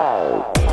Oh.